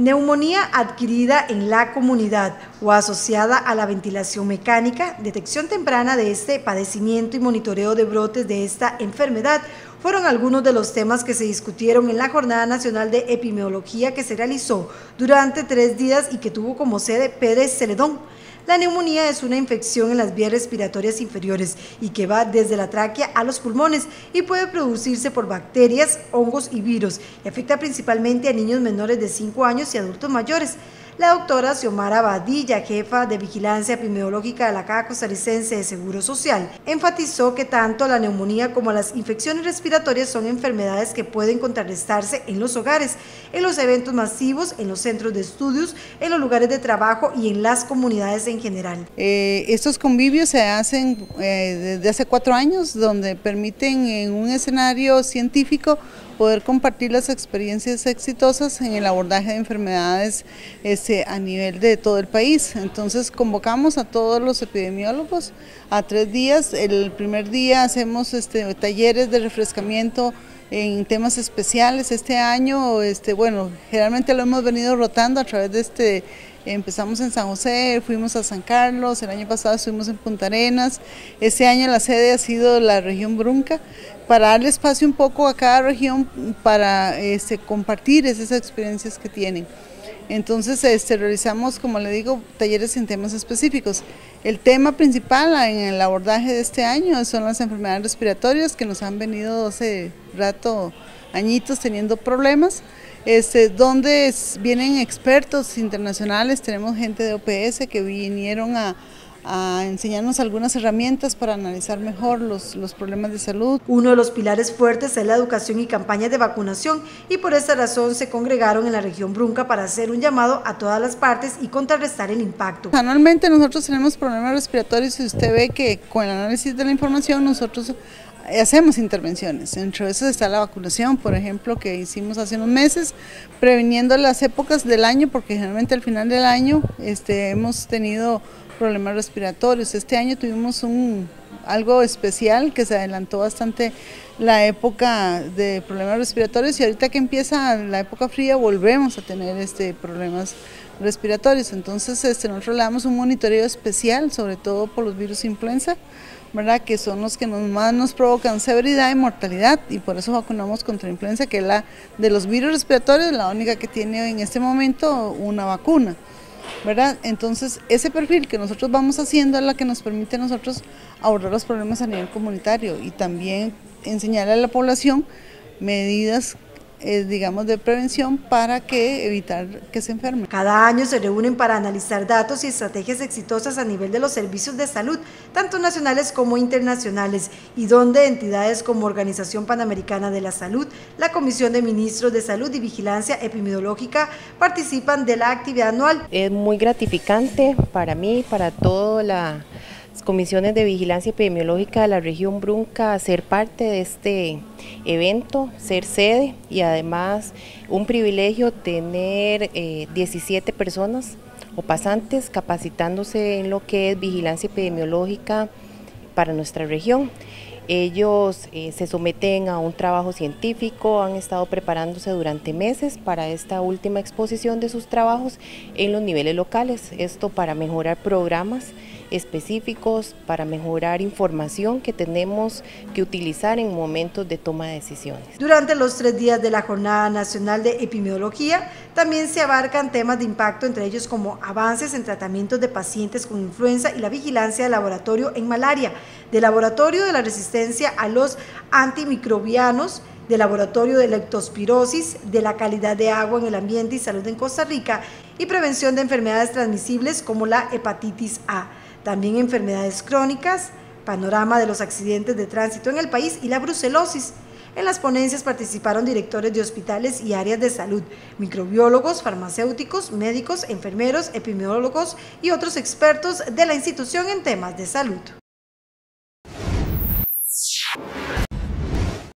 Neumonía adquirida en la comunidad o asociada a la ventilación mecánica, detección temprana de este padecimiento y monitoreo de brotes de esta enfermedad fueron algunos de los temas que se discutieron en la Jornada Nacional de Epidemiología que se realizó durante tres días y que tuvo como sede Pérez Celedón. La neumonía es una infección en las vías respiratorias inferiores y que va desde la tráquea a los pulmones y puede producirse por bacterias, hongos y virus y afecta principalmente a niños menores de 5 años y adultos mayores. La doctora Xiomara Badilla, jefa de Vigilancia Epidemiológica de la Caja Costarricense de Seguro Social, enfatizó que tanto la neumonía como las infecciones respiratorias son enfermedades que pueden contrarrestarse en los hogares, en los eventos masivos, en los centros de estudios, en los lugares de trabajo y en las comunidades en general. Eh, estos convivios se hacen eh, desde hace cuatro años, donde permiten en un escenario científico poder compartir las experiencias exitosas en el abordaje de enfermedades este, a nivel de todo el país. Entonces convocamos a todos los epidemiólogos a tres días. El primer día hacemos este, talleres de refrescamiento en temas especiales este año, este, bueno, generalmente lo hemos venido rotando a través de este, empezamos en San José, fuimos a San Carlos, el año pasado estuvimos en Punta Arenas, este año la sede ha sido la región Brunca, para darle espacio un poco a cada región para este, compartir esas experiencias que tienen. Entonces este, realizamos, como le digo, talleres en temas específicos. El tema principal en el abordaje de este año son las enfermedades respiratorias que nos han venido hace rato, añitos, teniendo problemas. Este, donde vienen expertos internacionales, tenemos gente de OPS que vinieron a, a enseñarnos algunas herramientas para analizar mejor los, los, problemas de salud. Uno de los pilares fuertes es la educación y campañas de vacunación y por esa razón se congregaron en la región Brunca para hacer un llamado a todas las partes y contrarrestar el impacto. Anualmente nosotros tenemos problemas respiratorios y usted ve que con el análisis de la información nosotros hacemos intervenciones, entre esas está la vacunación, por ejemplo, que hicimos hace unos meses, previniendo las épocas del año, porque generalmente al final del año este, hemos tenido problemas respiratorios. Este año tuvimos un, algo especial que se adelantó bastante la época de problemas respiratorios y ahorita que empieza la época fría volvemos a tener este problemas respiratorios. Entonces este, nosotros le damos un monitoreo especial, sobre todo por los virus influenza, ¿verdad? que son los que más nos provocan severidad y mortalidad y por eso vacunamos contra influenza, que es la de los virus respiratorios, la única que tiene en este momento una vacuna. ¿verdad? Entonces, ese perfil que nosotros vamos haciendo es la que nos permite a nosotros abordar los problemas a nivel comunitario y también enseñarle a la población medidas eh, digamos, de prevención para que evitar que se enferme. Cada año se reúnen para analizar datos y estrategias exitosas a nivel de los servicios de salud, tanto nacionales como internacionales, y donde entidades como Organización Panamericana de la Salud, la Comisión de Ministros de Salud y Vigilancia Epidemiológica participan de la actividad anual. Es muy gratificante para mí, para toda la comisiones de vigilancia epidemiológica de la región Brunca ser parte de este evento, ser sede y además un privilegio tener 17 eh, personas o pasantes capacitándose en lo que es vigilancia epidemiológica para nuestra región. Ellos eh, se someten a un trabajo científico, han estado preparándose durante meses para esta última exposición de sus trabajos en los niveles locales, esto para mejorar programas específicos para mejorar información que tenemos que utilizar en momentos de toma de decisiones. Durante los tres días de la Jornada Nacional de Epidemiología, también se abarcan temas de impacto, entre ellos como avances en tratamientos de pacientes con influenza y la vigilancia de laboratorio en malaria, de laboratorio de la resistencia a los antimicrobianos, de laboratorio de leptospirosis, de la calidad de agua en el ambiente y salud en Costa Rica y prevención de enfermedades transmisibles como la hepatitis A también enfermedades crónicas, panorama de los accidentes de tránsito en el país y la brucelosis. En las ponencias participaron directores de hospitales y áreas de salud, microbiólogos, farmacéuticos, médicos, enfermeros, epidemiólogos y otros expertos de la institución en temas de salud.